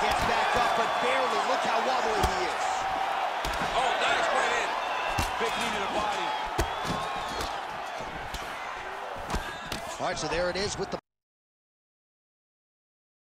gets back up, but barely. Look how wobbly he is. Oh, nice right in. Big knee to the body. All right, so there it is with the